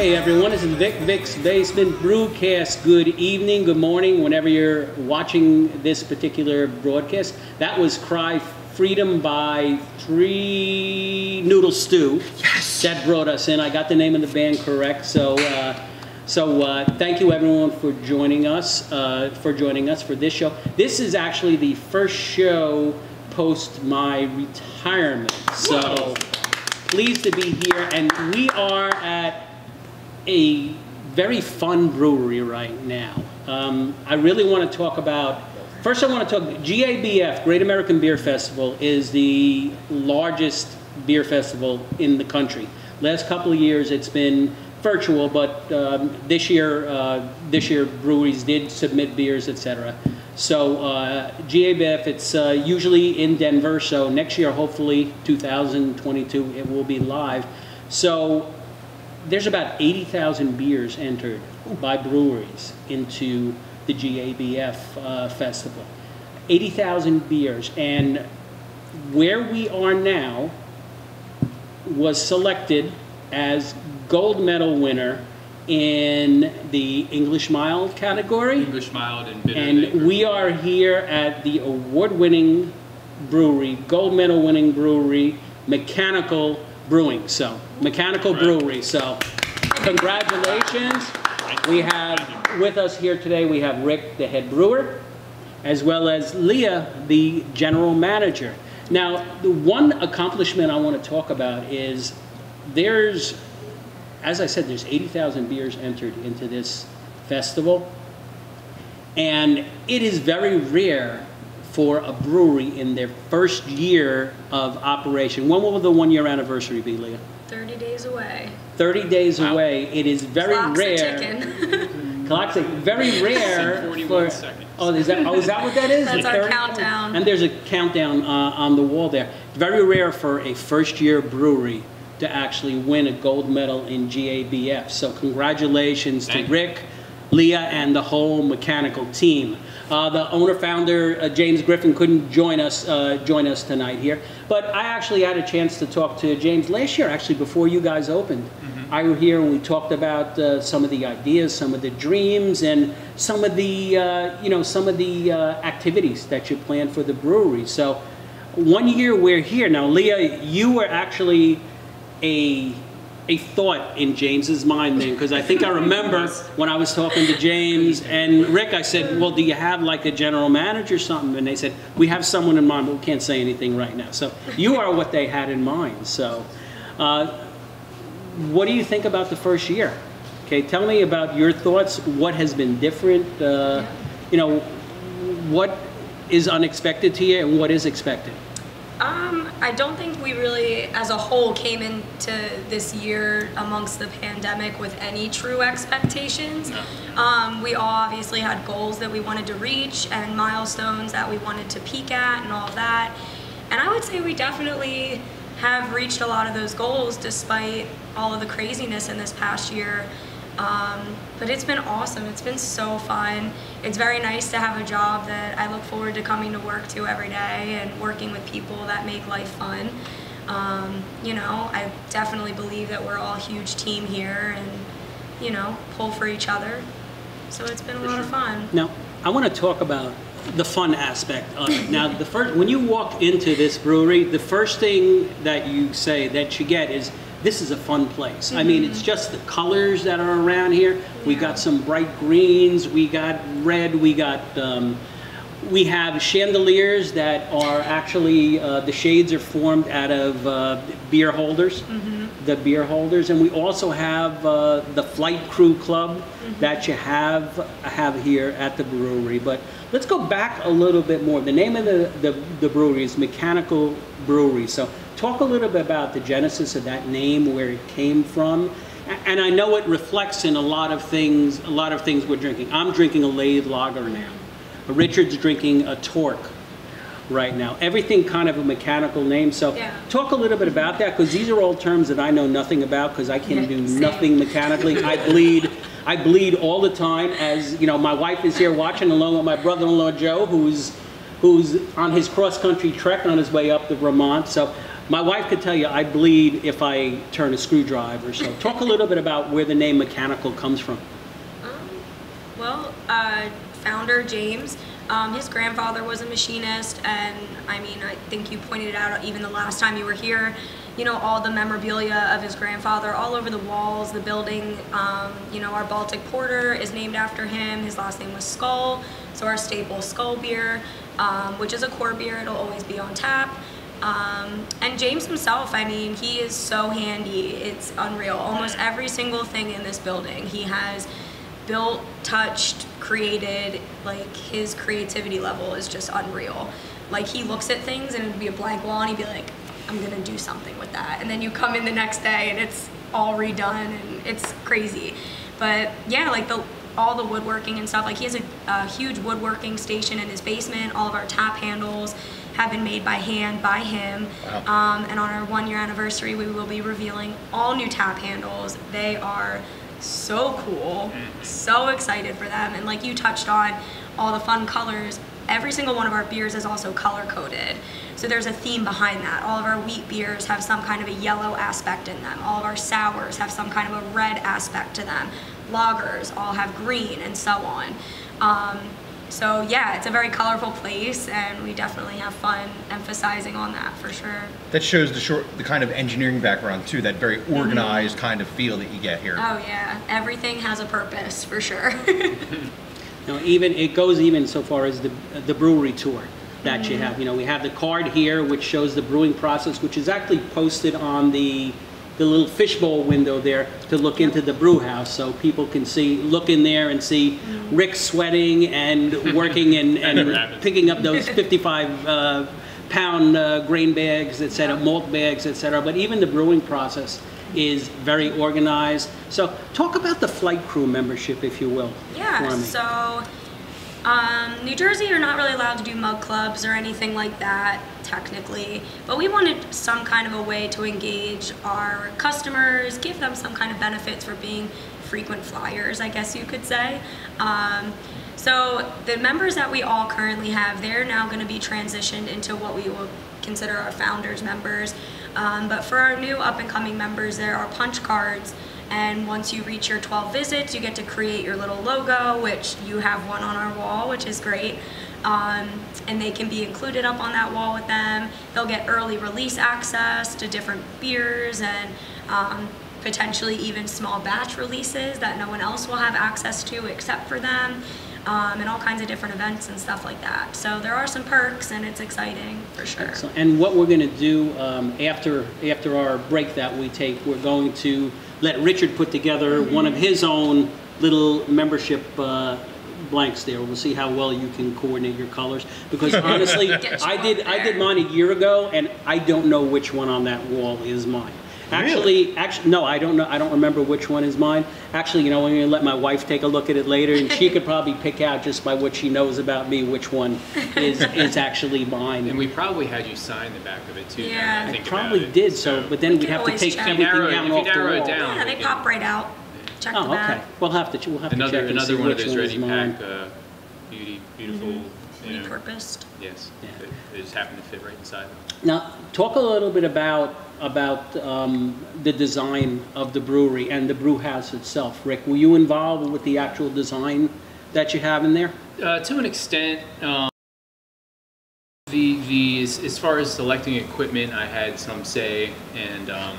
Hey everyone, this is Vic Vic's Basement Brewcast. Good evening, good morning, whenever you're watching this particular broadcast. That was Cry Freedom by Three Noodle Stew. Yes. That brought us in. I got the name of the band correct, so uh, so uh, thank you everyone for joining us uh, for joining us for this show. This is actually the first show post my retirement, so Whoa. pleased to be here. And we are at a very fun brewery right now. Um, I really want to talk about. First, I want to talk. GABF, Great American Beer Festival, is the largest beer festival in the country. Last couple of years, it's been virtual, but um, this year, uh, this year breweries did submit beers, etc. So uh, GABF, it's uh, usually in Denver. So next year, hopefully 2022, it will be live. So there's about 80,000 beers entered by breweries into the GABF uh, festival. 80,000 beers. And where we are now was selected as gold medal winner in the English mild category. English mild and bitter. And we are here at the award-winning brewery, gold medal winning brewery, Mechanical Brewing. So, Mechanical Right. Brewery. So, congratulations. We have with us here today, we have Rick, the head brewer, as well as Leah, the general manager. Now, the one accomplishment I want to talk about is there's, as I said, there's 80,000 beers entered into this festival. And it is very rare for a brewery in their first year of operation. When will the one year anniversary be, Leah? 30 days away. 30 days Wow. away. It is very Clock's rare. ticking. Clock's a- very rare. 41 for- seconds. Oh, is that, oh, is that what that is? That's The our 30? countdown. And there's a countdown uh, on the wall there. Very rare for a first year brewery to actually win a gold medal in GABF. So congratulations Thank to you. Leah, and the whole mechanical team. Uh, the owner founder uh, James Griffin couldn't join us uh, join us tonight here, but I actually had a chance to talk to James last year, actually before you guys opened. I was here and we talked about uh, some of the ideas, some of the dreams, and some of the uh, you know some of the uh, activities that you plan for the brewery. So one year we're here now. Leah, you were actually a a thought in James's mind then, because I think I remember when I was talking to James and Rick, I said, "Well, do you have like a general manager or something?" And they said, "We have someone in mind, but we can't say anything right now." So you are what they had in mind. So, uh, what do you think about the first year? Okay, tell me about your thoughts. What has been different? Uh, you know, what is unexpected to you, and what is expected? Um, I don't think we really, as a whole, came into this year amongst the pandemic with any true expectations. Um, we all obviously had goals that we wanted to reach and milestones that we wanted to peak at and all that. And I would say we definitely have reached a lot of those goals despite all of the craziness in this past year. Um, but it's been awesome. It's been so fun. It's very nice to have a job that I look forward to coming to work to every day and working with people that make life fun. Um, you know, I definitely believe that we're all a huge team here and, you know, pull for each other. So it's been a lot of fun. Now, I want to talk about the fun aspect of it. Now, the first when you walk into this brewery, the first thing that you say that you get is this is a fun place. I mean, it's just the colors that are around here. We got some bright greens, we got red, we got um, we have chandeliers that are actually uh, the shades are formed out of uh, beer holders, the beer holders, and we also have uh, the flight crew club that you have have here at the brewery. But let's go back a little bit more. The name of the, the, the brewery is Mechanical Brewery. So talk a little bit about the genesis of that name, where it came from. And I know it reflects in a lot of things. A lot of things we're drinking. I'm drinking a Lathe Lager now. Richard's drinking a Torque right now. Everything kind of a mechanical name. So Yeah. talk a little bit about that because these are all terms that I know nothing about because I can do nothing mechanically. I bleed. I bleed all the time. As you know, my wife is here watching along with my brother-in-law Joe, who's who's on his cross-country trek on his way up to Vermont. So My wife could tell you I bleed if I turn a screwdriver. So talk a little bit about where the name mechanical comes from. Well, uh, founder James, um, his grandfather was a machinist, and I mean, I think you pointed it out even the last time you were here. You know, all the memorabilia of his grandfather all over the walls, the building. Um, you know, our Baltic Porter is named after him. His last name was Skull, so our staple Skull beer, um, which is a core beer, it'll always be on tap. Um, and James himself, I mean, he is so handy. It's unreal. Almost every single thing in this building, he has built, touched, created, like his creativity level is just unreal. Like he looks at things and it'd be a blank wall and he'd be like, I'm gonna do something with that. And then you come in the next day and it's all redone and it's crazy. But yeah, like the all the woodworking and stuff, like he has a, a huge woodworking station in his basement. All of our tap handles have been made by hand by him. Wow. Um, and on our one year anniversary, we will be revealing all new tap handles. They are so cool, so excited for them. And like you touched on, all the fun colors. Every single one of our beers is also color coded. So there's a theme behind that. All of our wheat beers have some kind of a yellow aspect in them. All of our sours have some kind of a red aspect to them. Lagers all have green and so on. Um, so yeah, it's a very colorful place, and we definitely have fun emphasizing on that for sure. That shows the short, the kind of engineering background too. That very mm-hmm. organized kind of feel that you get here. Oh yeah, everything has a purpose for sure. You know, even it goes even so far as the the brewery tour that you mm-hmm. have. You know, we have the card here which shows the brewing process, which is actually posted on the the little fishbowl window there to look into the brew house, so people can see, look in there and see Rick sweating and working and, and picking up those 55 uh, pound uh, grain bags, etc., cetera, malt bags, etc. But even the brewing process is very organized. So talk about the flight crew membership, if you will, Yeah, for me. so um, New Jersey, you're not really allowed to do mug clubs or anything like that, technically. But we wanted some kind of a way to engage our customers, give them some kind of benefits for being frequent flyers, I guess you could say. Um, so the members that we all currently have, they're now going to be transitioned into what we will consider our founders members. Um, but for our new up and coming members, there are punch cards and once you reach your 12 visits, you get to create your little logo, which you have one on our wall, which is great. Um, and they can be included up on that wall with them. They'll get early release access to different beers and um, potentially even small batch releases that no one else will have access to except for them. Um, and all kinds of different events and stuff like that. So there are some perks, and it's exciting for sure. So- And what we're going to do um, after, after our break that we take, we're going to let Richard put together one of his own little membership uh, blanks there. We'll see how well you can coordinate your colors. Because honestly, I did, I did mine a year ago, and I don't know which one on that wall is mine. Actually, actually, no, I don't know. I don't remember which one is mine. Actually, you know, I'm going to let my wife take a look at it later, and she could probably pick out just by what she knows about me which one is is actually mine. And we probably had you sign the back of it too. Yeah. I I think about Probably it. did so, but then We we'd have to take check. everything Narrow down if you off the narrow it wall. down. Yeah, they we pop can- right out. Check the Oh, back. okay. We'll have to ch- we'll have to check Another see another one of which those is ready pack uh, beauty beautiful. You know, repurposed. yes, Yeah. they, they just happened to fit right inside. Now, talk a little bit about about um, the design of the brewery and the brew house itself. Rick, were you involved with the actual design that you have in there? Uh, to an extent, um, the the as, as far as selecting equipment, I had some say, and um,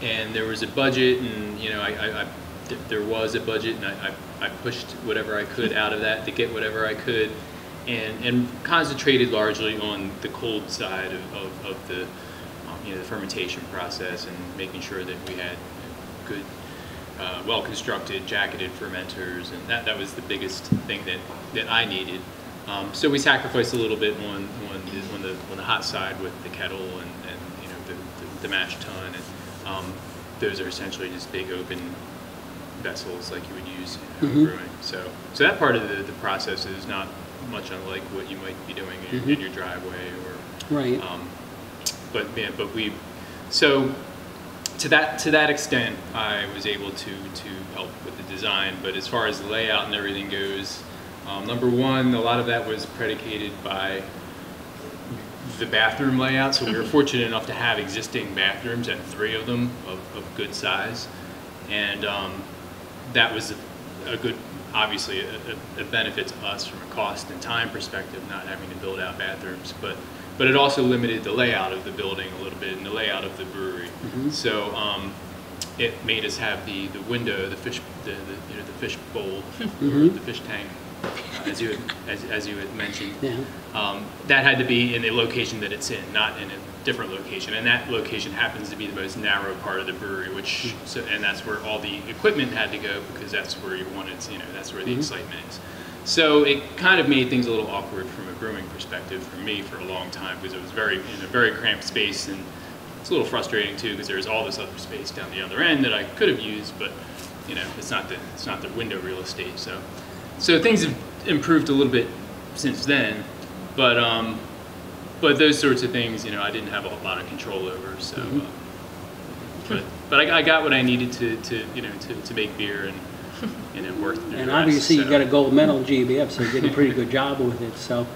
and there was a budget, and you know, I, I, I th- there was a budget, and I, I, I pushed whatever I could out of that to get whatever I could, and and concentrated largely on the cold side of, of, of the um, you know the fermentation process and making sure that we had good uh, well-constructed jacketed fermenters, and that, that was the biggest thing that, that I needed. Um, so we sacrificed a little bit on, on, the, on, the, on the hot side with the kettle and, and you know the, the, the mash tun, and um, those are essentially just big open vessels like you would Mhm. brewing. So so that part of the, the process is not much unlike what you might be doing in your, in your driveway or Right. um, but yeah, but we, so to that to that extent, I was able to to help with the design. But as far as the layout and everything goes, um, number one, a lot of that was predicated by the bathroom layout. So we were fortunate enough to have existing bathrooms and three of them of, of good size. And um, that was a, good, obviously, a, a, a benefit to us from a cost and time perspective, not having to build out bathrooms. But but it also limited the layout of the building a little bit and the layout of the brewery. So um, it made us have the, the window, the fish, the, the you know the fish bowl, or the fish tank, as you had, as, as you had mentioned. Yeah. Um, that had to be in the location that it's in, not in a different location. And that location happens to be the most narrow part of the brewery, which so, and that's where all the equipment had to go because that's where you wanted, you know, that's where the excitement is. So it kind of made things a little awkward from a brewing perspective for me for a long time because it was very in a very cramped space and it's a little frustrating too because there's all this other space down the other end that I could have used, but you know it's not the it's not the window real estate. So so things have improved a little bit since then, but um, but those sorts of things you know I didn't have a lot of control over. So uh, but but I, I got what I needed to, to you know to, to make beer and and it worked. And rest, obviously, you got a gold medal GBF, so you did a pretty good job with it. So,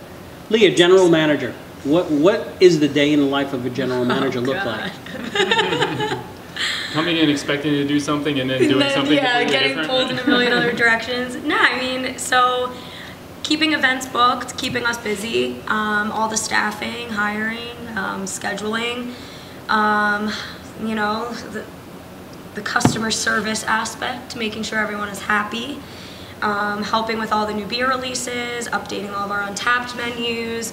Leah, general manager, what what is the day in the life of a general manager look Oh, God. like? coming in expecting to do something and then doing then, something yeah, getting different. pulled in a million other directions. No, I mean, so keeping events booked, keeping us busy, um, all the staffing, hiring, um, scheduling, um, you know, the, the customer service aspect, making sure everyone is happy, um, helping with all the new beer releases, updating all of our Untappd menus.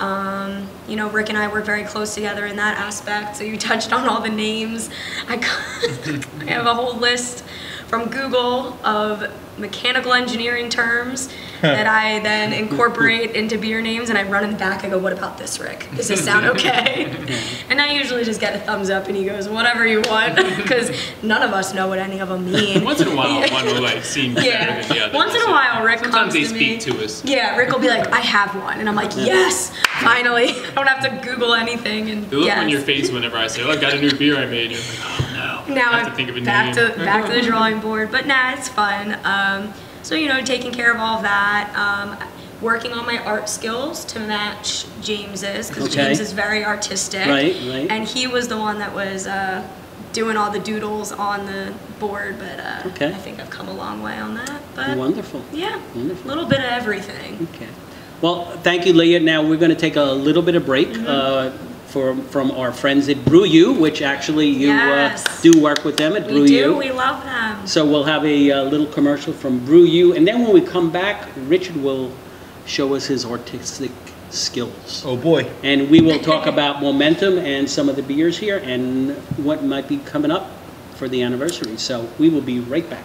Um, you know, Rick and I were very close together in that aspect. So you touched on all the names. I, I have a whole list from Google of mechanical engineering terms that I then incorporate into beer names, and I run in the back. I go, "What about this, Rick? Does this sound okay?" and I usually just get a thumbs up, and he goes, "Whatever you want," because none of us know what any of them mean. Once in a while, one will like seem better Yeah. than the other. Once in a while, Rick Sometimes comes they to me. speak to us. Yeah, Rick will be like, I have one. And I'm like, yes, finally. I don't have to Google anything. And The look yes. on your face whenever I say, "Oh, I got a new beer I made," you're like, "Oh no!" Now I have I'm to think of a back name. to back to the drawing board. But nah, it's fun. Um, so you know, taking care of all that. Um, working on my art skills to match James's because Okay. James is very artistic. Right, right. And he was the one that was uh, doing all the doodles on the board. But uh, Okay. I think I've come a long way on that. But Wonderful. yeah, wonderful. a little bit of everything. Okay. Well, thank you, Leah. Now we're going to take a little bit of break Mm-hmm. uh, for, from our friends at BruYou, which actually you Yes. uh, do work with them at Brew We do. You. We love them. So we'll have a uh, little commercial from BruYou, and then when we come back, Richard will show us his artistic skills. Oh boy. And we will talk about momentum and some of the beers here and what might be coming up for the anniversary. So we will be right back.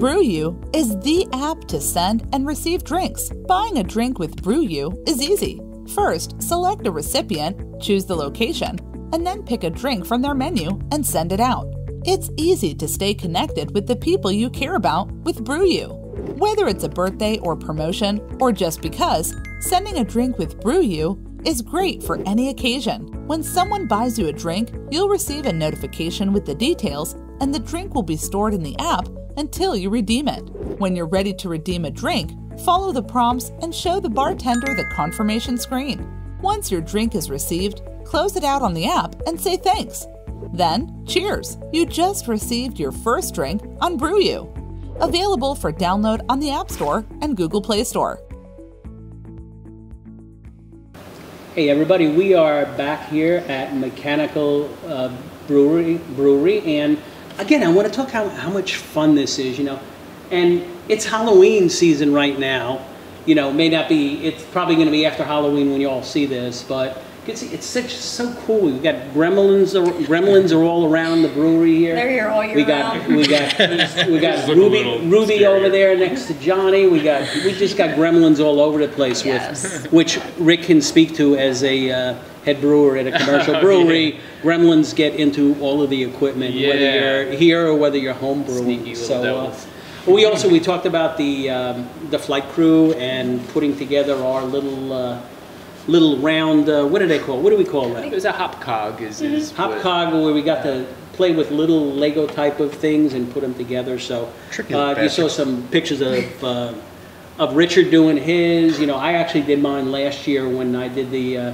BruYou is the app to send and receive drinks. Buying a drink with BruYou is easy. First, select a recipient, choose the location, and then pick a drink from their menu and send it out. It's easy to stay connected with the people you care about with BruYou. Whether it's a birthday or promotion, or just because, sending a drink with BruYou is great for any occasion. When someone buys you a drink, you'll receive a notification with the details, and the drink will be stored in the app until you redeem it. When you're ready to redeem a drink, follow the prompts and show the bartender the confirmation screen. Once your drink is received, close it out on the app and say thanks. Then, cheers! You just received your first drink on BruYou. Available for download on the App Store and Google Play Store. Hey everybody, we are back here at Mechanical uh, Brewery, Brewery, and again, I want to talk how, how much fun this is, you know, and it's Halloween season right now. You know, may not be. It's probably going to be after Halloween when you all see this, but it's, it's such so cool. We've got gremlins. Are, gremlins are all around the brewery here. They're here all year we got round. we got we got Ruby Ruby scary. over there next to Johnny. We got we just got gremlins all over the place Yes. with which Rick can speak to as a uh, head brewer at a commercial brewery. Gremlins get into all of the equipment, yeah. whether you're here or whether you're home brewing. Sneaky little so, uh, we also we talked about the um, the flight crew and putting together our little uh, little round. Uh, what do they call? What do we call I think that? it was a hop cog. Is, is Hop what- cog, where we got to play with little Lego type of things and put them together. So uh, you saw some pictures of uh, of Richard doing his. You know, I actually did mine last year when I did the uh,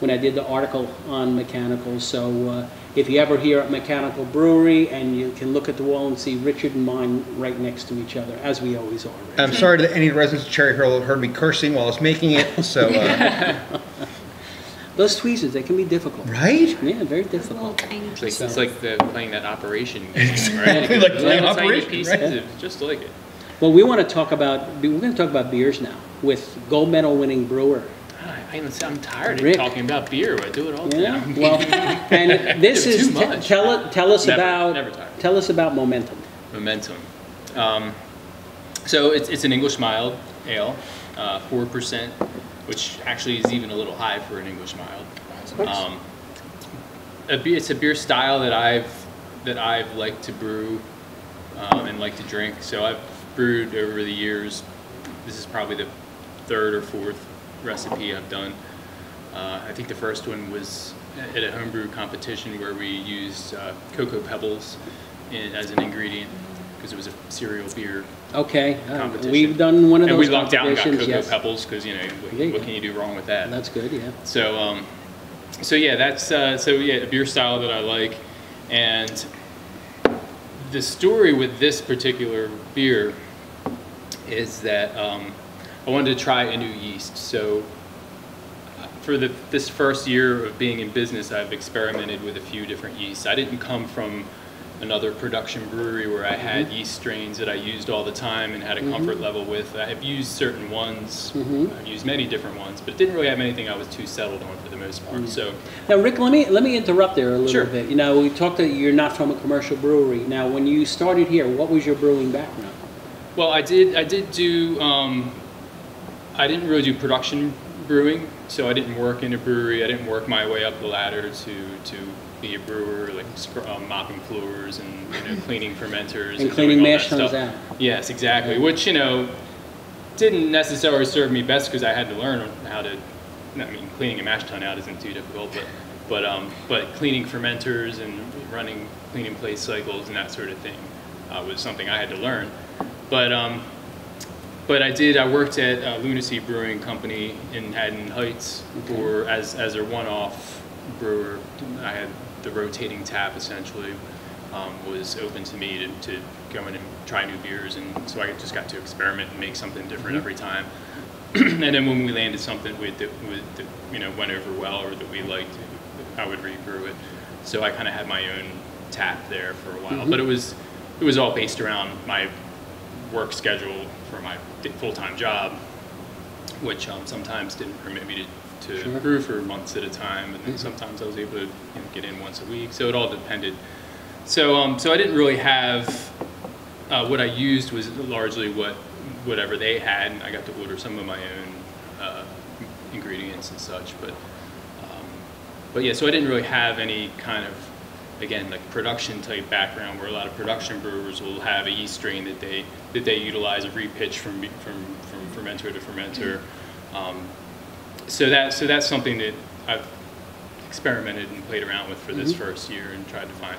when I did the article on mechanicals. So uh, if you ever hear at Mechanical Brewery, and you can look at the wall and see Richard and mine right next to each other, as we always are. Rich. I'm sorry that any residents of Cherry Hill heard me cursing while I was making it, so, uh, Those tweezers, they can be difficult. right? Yeah, very difficult. tiny It's like, pieces. it's like the, playing that operation game, right? Exactly, like playing Little tiny Operation, pieces, right? it's just like it. Well, we want to talk about we're going to talk about beers now with gold medal winning brewer. I'm, I'm tired of Rick. talking about beer. I do it all the Yeah. time. Well, and this is t- tell tell us Never- about never tell us about momentum. Momentum. Um, so it's, it's an English mild ale, uh, four percent, which actually is even a little high for an English mild. Um, a beer, it's a beer style that I've that I've liked to brew um, and like to drink. So I've brewed over the years. This is probably the third or fourth recipe I've done. Uh, I think the first one was at a homebrew competition where we used uh, cocoa pebbles in, as an ingredient because it was a cereal beer Okay, uh, competition. we've done one of and those And we lucked out and got cocoa yes, pebbles because you know what, you what can you do wrong with that? that's good. Yeah. So, um, so yeah, that's uh, so yeah, a beer style that I like, and the story with this particular beer is that um, I wanted to try a new yeast. So, uh, for the this first year of being in business, I've experimented with a few different yeasts. I didn't come from another production brewery where I had yeast strains that I used all the time and had a comfort level with. I have used certain ones. I've used many different ones, but didn't really have anything I was too settled on for the most part. So, Now, Rick, let me let me interrupt there a little Sure. bit. You know, we talked that you're not from a commercial brewery. Now, when you started here, what was your brewing background? well, I did I did do um, I didn't really do production brewing, so I didn't work in a brewery. I didn't work my way up the ladder to to be a brewer, like um, mopping floors and you know cleaning fermenters And doing cleaning mash tuns stuff. out. Yes, exactly. Which you know didn't necessarily serve me best because I had to learn how to. I mean, cleaning a mash tun out isn't too difficult, but but um, but cleaning fermenters and running cleaning place cycles and that sort of thing uh, was something I had to learn. But um, but I did. I worked at uh, Lunacy Brewing Company in Haddon Heights for as as a one-off brewer. I had the rotating tap essentially um, was open to me to, to go in and try new beers, and so I just got to experiment and make something different every time. and then when we landed something with that, you know went over well or that we liked, I would rebrew it. So I kind of had my own tap there for a while, but it was it was all based around my work schedule for my full time job, which um, sometimes didn't permit me to, to Sure. brew for months at a time, and then sometimes I was able to you know, get in once a week. So it all depended. So um, so I didn't really have uh, what I used was largely what whatever they had, and I got to order some of my own uh, ingredients and such. But um, but yeah, so I didn't really have any kind of again like production type background where a lot of production brewers will have a yeast strain that they that they utilize a repitch from from from fermenter to fermenter. Um, so that so that's something that I've experimented and played around with for this first year and tried to find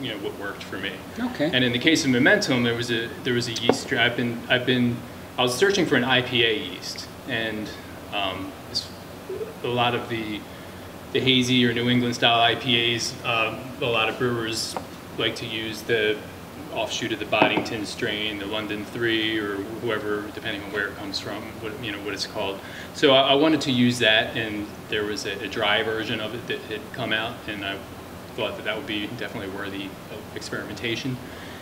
you know what worked for me. Okay. And in the case of Momentum, there was a there was a yeast strain. I've been I've been I was searching for an IPA yeast, and um, a lot of the the hazy or New England style IPAs, um, a lot of brewers like to use the offshoot of the Boddington strain, the London Three, or whoever, depending on where it comes from, what you know what it's called. So I, I wanted to use that, and there was a, a dry version of it that had come out, and I thought that that would be definitely worthy of experimentation.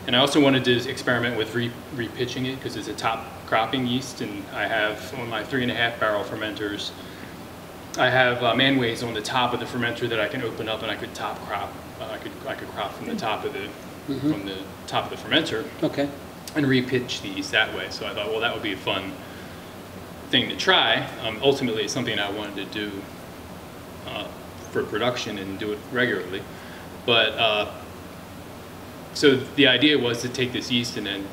And I also wanted to experiment with re, repitching it because it's a top cropping yeast, and I have on my three and a half barrel fermenters. I have uh, manways on the top of the fermenter that I can open up and I could top crop. Uh, I could I could crop from the top of the from the top of the fermenter Okay. and repitch these that way. So I thought, well, that would be a fun thing to try. Um, ultimately, it's something I wanted to do uh, for production and do it regularly. But uh, so the idea was to take this yeast and then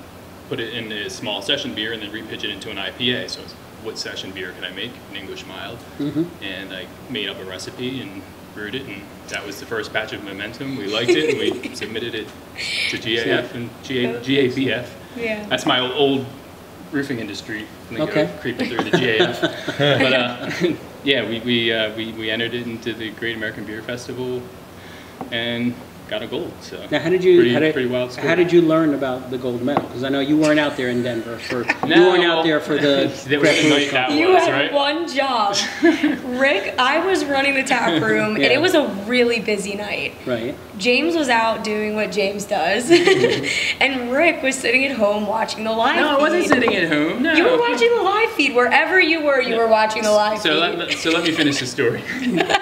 put it in a small session beer and then repitch it into an IPA. So it's, what session beer can I make? An English mild. And I made up a recipe and brewed it, and that was the first batch of Momentum. We liked it, and we submitted it to GAF and GA, GABF. Yeah. That's my old roofing industry, Lingo, Okay. creeping through the GAF. but uh, yeah, we we, uh, we we entered it into the Great American Beer Festival, and got a gold. So Now, how did you, pretty, how did, pretty wild story. how did you learn about the gold medal? Because I know you weren't out there in Denver for, you weren't out there for the That was the night that Cup. You was, had right? one job. Rick, I was running the tap room, and it was a really busy night. Right. James was out doing what James does, mm-hmm. and Rick was sitting at home watching the live No, I wasn't feed. sitting at home. No. You were watching the live feed. Wherever you were, you were watching the live So feed. let, let- so let me finish the story.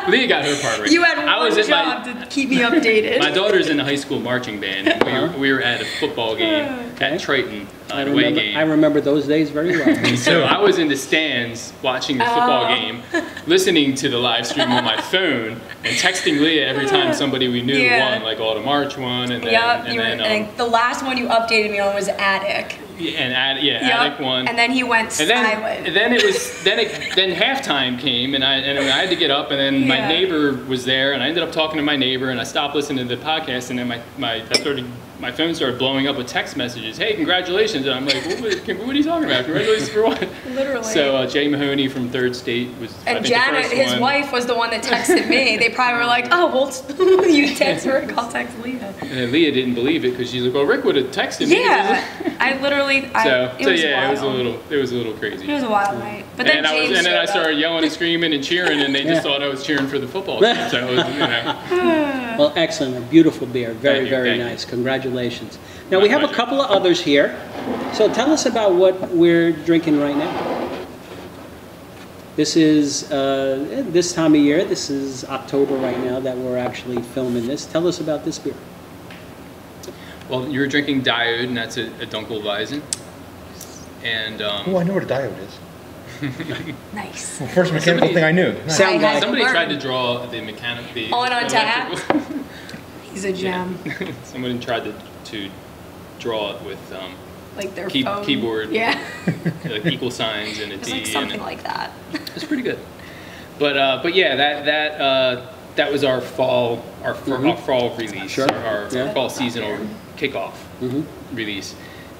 Leah got her part right. you had I one was at job my, to keep me updated. my daughter's in the high school marching band. We were, Uh-huh. we were at a football game at Triton, I an away remember, game. I remember those days very well. So I was in the stands watching the football Oh. game, listening to the live stream on my phone, and texting Leah every time somebody we knew Yeah. won, like all the March won, and then Yep, and you were, um, and the last one you updated me on was Attic. Yeah, and Ad, yeah, Yep. Attic won. And then he went And then, silent. and then it was then it then halftime came and I and I had to get up and then my neighbor was there and I ended up talking to my neighbor and I stopped listening to the podcast and then my my I started my phone started blowing up with text messages. Hey, congratulations! And I'm like, what, what, what are you talking about? Congratulations for what? Literally. So uh, Jay Mahoney from Third State was I and think, the Janet, first his one. wife, was the one that texted me. They probably were like, "Oh, well, you text Rick, I'll text Leah." And Leah didn't believe it because she's like, well, Rick would have texted me. Yeah, I literally, I, So, it so was yeah, wild. it was a little, it was a little crazy. It was a wild night. But then and I was, and then I started up. yelling and screaming and cheering, and they Yeah. just thought I was cheering for the football team. So it was, you know, Well, excellent, a beautiful beer, very, you, very thank you. nice. Congratulations. Now, My we have a couple of others here. So tell us about what we're drinking right now. This is, uh, this time of year, this is October right now that we're actually filming this. Tell us about this beer. well, you're drinking Diode, and that's a, a Dunkelweizen. And um, Oh, I know what a diode is. Nice. Well, first mechanical Somebody- thing I knew. Nice. Sound guy. somebody learn. tried to draw the mechanic, the On a tap? electrical- He's a gem. Someone tried to, to draw it with um, Like their Key- phone. keyboard. Yeah. like equal signs and a It's D. like and something a- like that. It's pretty good. But uh, but yeah, that that uh, that was our fall our, f- Mhm. our fall release, Sure. our, our Yeah. fall seasonal kickoff Mhm. release,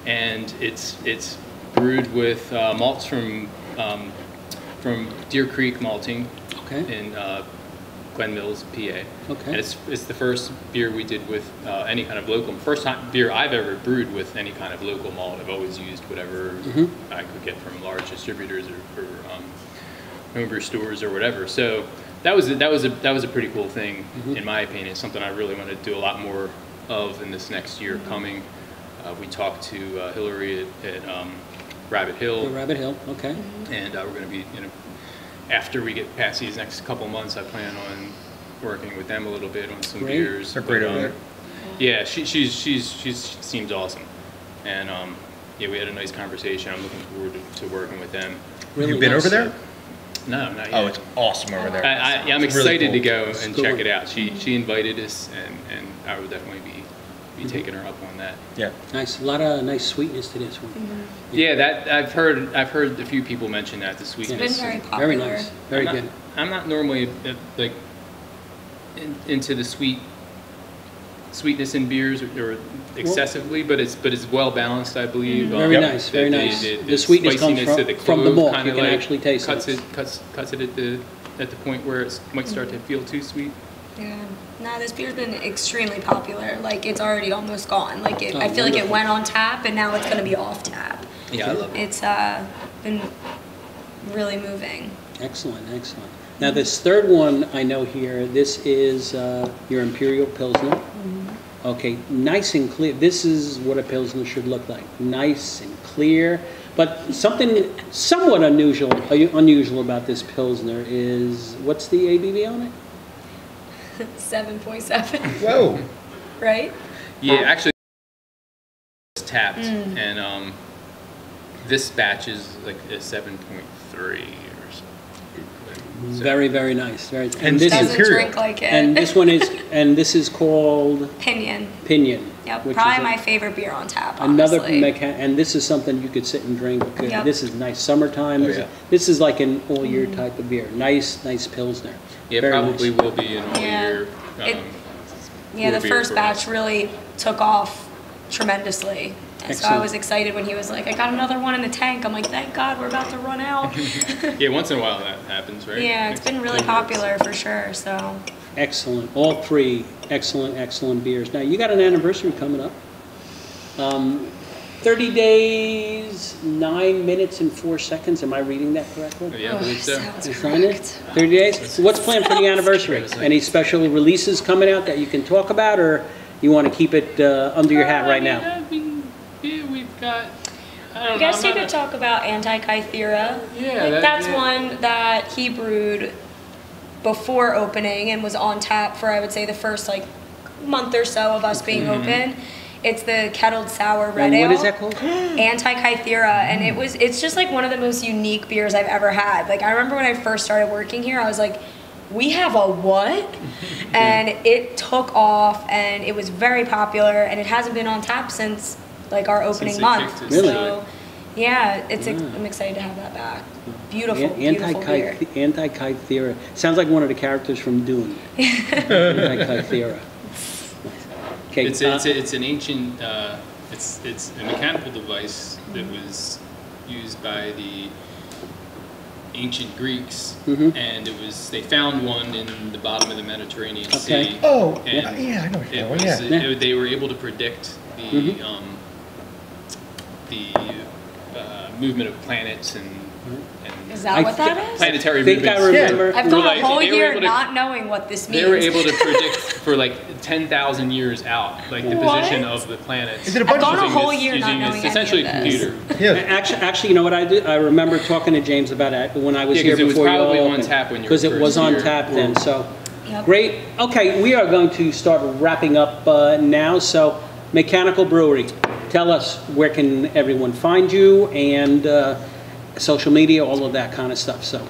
and it's it's brewed with uh, malts from um, from Deer Creek Malting Okay, in uh, Glen Mills, PA. Okay. And it's, it's the first beer we did with uh, any kind of local, first time beer I've ever brewed with any kind of local malt. I've always used whatever Mhm. I could get from large distributors or, or um, homebrew stores or whatever. So that was a, that was a that was a pretty cool thing Mhm. in my opinion. It's something I really want to do a lot more of in this next year coming. Uh, we talked to uh, Hillary at, at um, Rabbit Hill Rabbit Hill, okay. and uh, we're going to be you know after we get past these next couple months i plan on working with them a little bit on some Great. beers They're great But, over um, there. yeah she, she's she's she's she seems awesome and um, yeah we had a nice conversation i'm looking forward to, to working with them Really You've been nice. over there? no not yet Oh, it's awesome over there. I, I, yeah, I'm It's really excited to go and Cool. check it out. She she invited us, and, and I would definitely be be Mm-hmm. taking her up on that. Yeah. Nice, a lot of nice sweetness to this one. Yeah, that I've heard I've heard a few people mention that the It's sweetness. been very popular. Very nice, very I'm good. Not, I'm not normally uh, like in, into the sweet sweetness in beers or, or excessively, but it's but it's well balanced, I believe. Mm-hmm. Very Um, nice, very the, nice. The, The sweetness comes from- of the from the malt. You can like actually taste cuts it. it. Cuts cuts it at the at the point where it might start to feel too sweet. Yeah. Nah, this beer's been extremely popular. Like it's already almost gone. Like it, Oh, I feel like it went on tap and now it's gonna be off tap. Yeah, I love it. It's uh been really moving. Excellent, excellent. Now, this third one I know here, this is uh, your Imperial Pilsner. Okay, nice and clear. This is what a Pilsner should look like. Nice and clear. But something somewhat unusual, unusual about this Pilsner is, what's the ABV on it? Seven point seven, Whoa. right? Yeah, actually, it's tapped, Mm. and um, this batch is like a seven point three or something. So- Very, very nice. Very, And this Doesn't is, Imperial. drink like it. and this one is, and this is called Pinion. Pinion. Yep. which Probably is a- my favorite beer on tap. Another honestly. mecha- and this is something you could sit and drink. uh, Yep. This is nice summertime. Oh, This is- yeah. This is like an all-year type of beer. Nice, nice pilsner. Yeah, Very probably nice. will be an all Yeah. year. Um, It- Yeah, the first batch us. really took off tremendously, So I was excited when he was like, I got another one in the tank. I'm like, thank God we're about to run out. Yeah, once in a while that happens, right? yeah, it's been really popular for sure. So Excellent. All three excellent, excellent beers. Now, you got an anniversary coming up. Um, 30 days, 9 minutes, and 4 seconds. Am I reading that correctly? Yeah, I believe so. sounds Is it? 30 days? So What's planned for the anniversary? Any special releases coming out that you can talk about, or you want to keep it uh, under your hat Uh, right I mean, now? I mean, yeah, we've got. I, don't I guess I'm you could a- talk about Antikythera. Yeah, Like, that- that's yeah. one that he brewed before opening and was on tap for I would say the first like month or so of us being open. It's the kettled sour red And ale. what is that called? Antikythera, and it was it's just like one of the most unique beers I've ever had. Like I remember when I first started working here, I was like, we have a what? and it took off, and it was very popular, and it hasn't been on tap since like our opening month. Really? So, yeah, it's ex- I'm excited to have that back. Beautiful, beautiful beer. Antikythera. Sounds like one of the characters from Dune. Antikythera. Okay, It's, uh, it's, it's an ancient, uh, it's, it's a mechanical device that was used by the ancient Greeks, Mhm. and it was they found one in the bottom of the Mediterranean Okay. Sea. Oh, and yeah, I know it was, yeah. it- they were able to predict the Mhm. um, the uh, movement of planets and, and Is that I what that is? planetary I think I movements. remember. I've gone like- a whole year to- not knowing what this means. They were able to predict for like 10,000 years out, like the What? position of the planets. Is it a I've bunch gone of a whole this- year not knowing this- any essentially of a computer. Yeah. Actually, actually, you know what I did? I remember talking to James about it when I was Yeah, here 'cause it was before you all probably on opened. tap when you were Because it was on tap then, so. Yep. Great. Okay, we are going to start wrapping up uh, now. So, Mechanical Brewery, tell us where can everyone find you and uh, social media, all of that kind of stuff. So,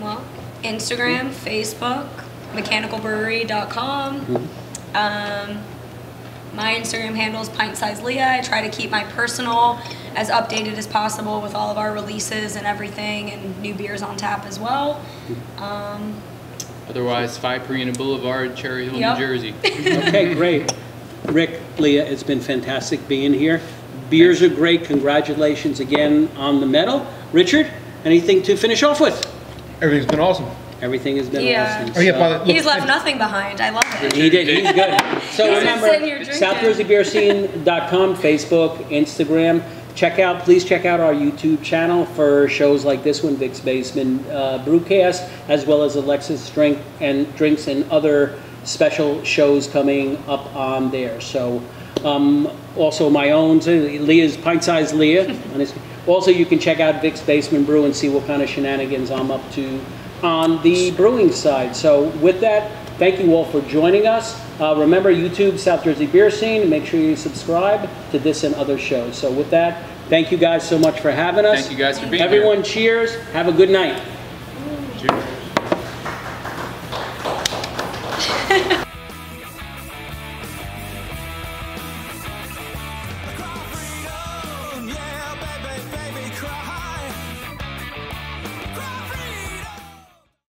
Well, Instagram, Facebook, mechanicalbrewery.com. Mm-hmm. Um, my Instagram handle is pint size Leah. I try to keep my personal as updated as possible with all of our releases and everything, and new beers on tap as well. Um, Otherwise, Phi Purina Boulevard, Cherry Hill, Yep. New Jersey. okay, great. Rick, Leah, it's been fantastic being here. Beers are great. Congratulations again on the medal. Richard, anything to finish off with? Everything's been awesome. Everything has been Yeah. awesome. Oh, yeah, so- by the- he's look, left nothing behind. I love it. He did. He's good. So He's remember, sitting here drinking. SouthJerseyBeerScene.com, Facebook, Instagram. Check out, please check out our YouTube channel for shows like this one, Vic's Basement uh, Brewcast, as well as Alexis Drink and Drinks and other special shows coming up on there. So, um, also my own, so Leah's Pint Size Leah. Also, you can check out Vic's Basement Brew and see what kind of shenanigans I'm up to on the brewing side. So with that, thank you all for joining us. Uh, remember YouTube, South Jersey Beer Scene. Make sure you subscribe to this and other shows. So with that, thank you guys so much for having us. Thank you guys for being here. Everyone, cheers. Have a good night.